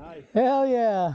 Nice. Hell yeah.